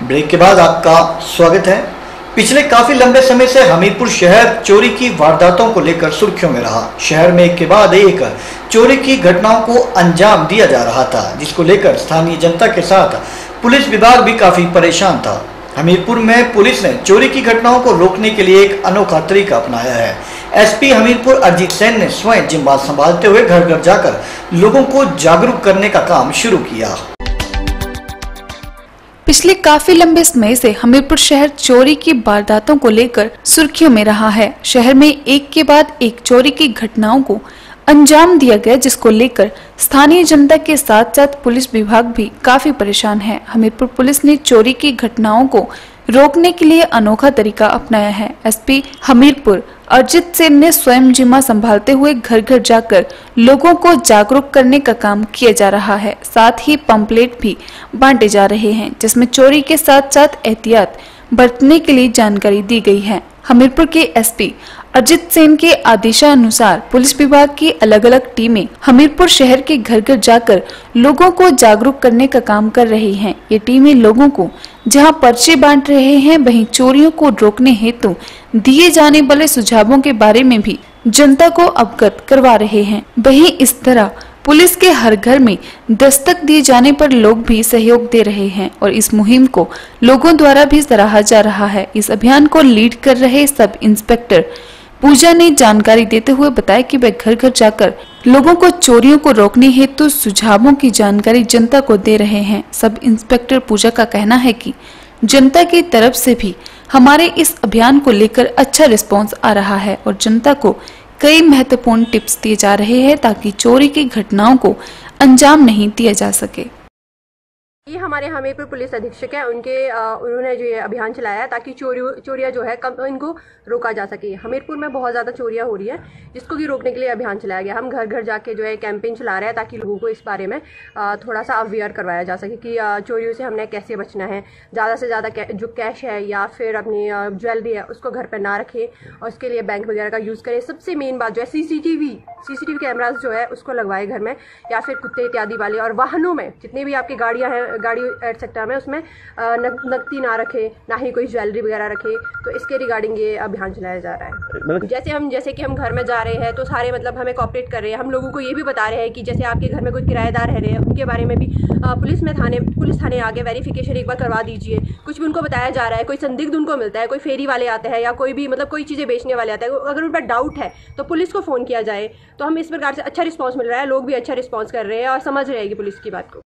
Break के बाद आपका स्वागत है। पिछले काफ़ी लंबे समय से हमीरपुर शहर चोरी की वारदातों को लेकर सुर्खियों में रहा। शहर में एक के बाद एक चोरी की घटनाओं को अंजाम दिया जा रहा था, जिसको लेकर स्थानीय जनता के साथ पुलिस विभाग भी काफ़ी परेशान था। हमीरपुर में पुलिस ने चोरी की घटनाओं को रोकने के लिए एक अनोखा तरीका अपनाया है। एसपी हमीरपुर अरजीत सेन ने स्वयं जिम्मेदार संभालते हुए घर घर जाकर लोगों को जागरूक करने का काम शुरू किया। पिछले काफ़ी लंबे समय से हमीरपुर शहर चोरी की वारदातों को लेकर सुर्खियों में रहा है। शहर में एक के बाद एक चोरी की घटनाओं को अंजाम दिया गया, जिसको लेकर स्थानीय जनता के साथ साथ पुलिस विभाग भी काफ़ी परेशान है। हमीरपुर पुलिस ने चोरी की घटनाओं को रोकने के लिए अनोखा तरीका अपनाया है। एसपी हमीरपुर अरजित सेन ने स्वयं जिम्मा संभालते हुए घर घर जाकर लोगों को जागरूक करने का काम किया जा रहा है। साथ ही पंपलेट भी बांटे जा रहे हैं, जिसमें चोरी के साथ साथ एहतियात बरतने के लिए जानकारी दी गई है। हमीरपुर के एसपी अजित सेन के आदेशानुसार पुलिस विभाग की अलग अलग टीमें हमीरपुर शहर के घर घर जाकर लोगों को जागरूक करने का काम कर रही हैं। ये टीमें लोगों को जहाँ पर्चे बांट रहे हैं, वहीं चोरियों को रोकने हेतु दिए जाने वाले सुझावों के बारे में भी जनता को अवगत करवा रहे हैं। वहीं इस तरह पुलिस के हर घर में दस्तक दिए जाने पर लोग भी सहयोग दे रहे हैं और इस मुहिम को लोगों द्वारा भी सराहा जा रहा है। इस अभियान को लीड कर रहे सब इंस्पेक्टर पूजा ने जानकारी देते हुए बताया कि वे घर घर जाकर लोगों को चोरियों को रोकने हेतु तो सुझावों की जानकारी जनता को दे रहे हैं। सब इंस्पेक्टर पूजा का कहना है कि जनता की तरफ़ से भी हमारे इस अभियान को लेकर अच्छा रिस्पांस आ रहा है और जनता को कई महत्वपूर्ण टिप्स दिए जा रहे हैं ताकि चोरी की घटनाओं को अंजाम नहीं दिया जा सके। ये हमारे हमीरपुर पुलिस अधीक्षक है, उनके उन्होंने जो ये अभियान चलाया है ताकि चोरी, चोरियाँ जो है कम, इनको रोका जा सके। हमीरपुर में बहुत ज़्यादा चोरियाँ हो रही है, जिसको कि रोकने के लिए अभियान चलाया गया। हम घर घर जाके जो है कैंपेन चला रहे हैं ताकि लोगों को इस बारे में थोड़ा सा अवेयर करवाया जा सके कि चोरियों से हमने कैसे बचना है। ज़्यादा से ज़्यादा जो कैश है या फिर अपनी ज्वेलरी है, उसको घर पर ना रखें और उसके लिए बैंक वगैरह का यूज़ करें। सबसे मेन बात जो है C C T V C C T V cameras जो है उसको लगवाए घर में या फिर कुत्ते इत्यादि वाले और वाहनों में जितनी भी आपकी गाड़ियाँ हैं गाड़ी एटसेट्रा में उसमें नकदी ना रखे ना ही कोई ज्वेलरी वगैरह रखे तो इसके रिगार्डिंग ये अभियान चलाया जा रहा है। मतलब जैसे हम जैसे कि हम घर में जा रहे हैं तो सारे मतलब हमें कॉपरेट कर रहे हैं। हम लोगों को ये भी बता रहे हैं कि जैसे आपके घर में कोई किराएदार रह रहे हैं उनके बारे में भी पुलिस में थाने पुलिस थाने आगे वेरिफिकेशन एक बार करवा दीजिए। कुछ भी उनको बताया जा रहा है कोई संदिग्ध उनको मिलता है कोई फेरी वाले आते हैं या कोई भी मतलब कोई चीज़ें बेचने वाले आते हैं अगर उन पर डाउट है तो पुलिस को फ़ोन किया जाए तो हम इस प्रकार से अच्छा रिस्पॉन्स मिल रहा है लोग भी अच्छा रिस्पॉन्स कर रहे हैं और समझ रहे हैं कि पुलिस की बात को।